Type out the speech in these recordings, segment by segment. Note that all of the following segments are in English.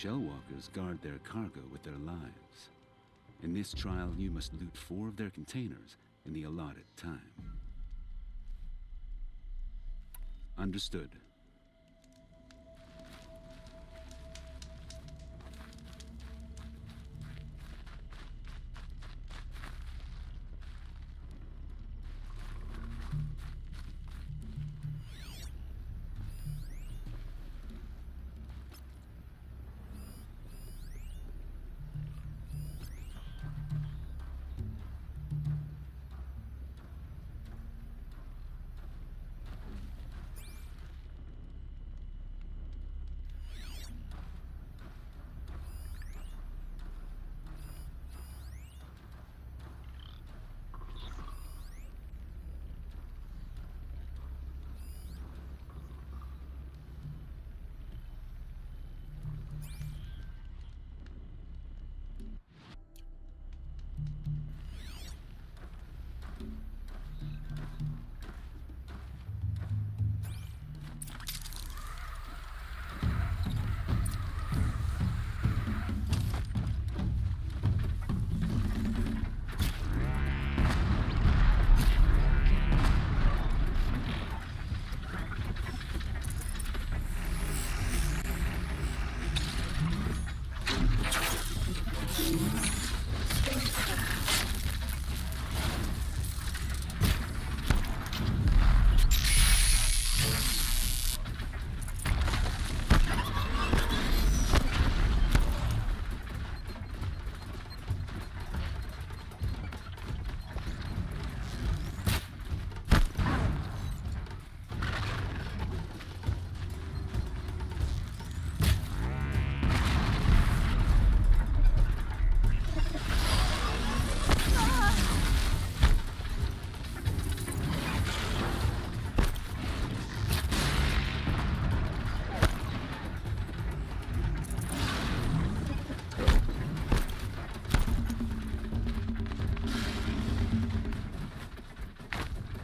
Shellwalkers guard their cargo with their lives. In this trial, you must loot four of their containers in the allotted time. Understood.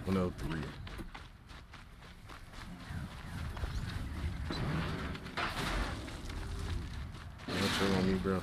One oh three. Don't chill on me, bro.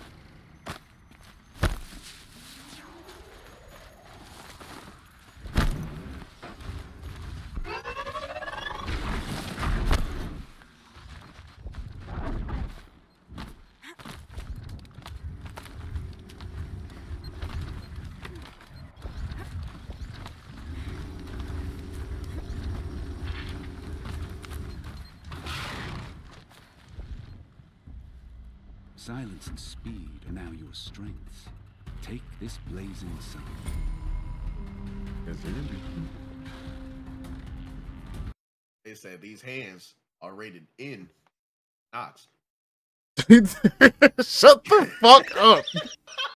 Silence and speed are now your strengths. Take this blazing sun. Yes. They said these hands are rated in knots. Shut the fuck up.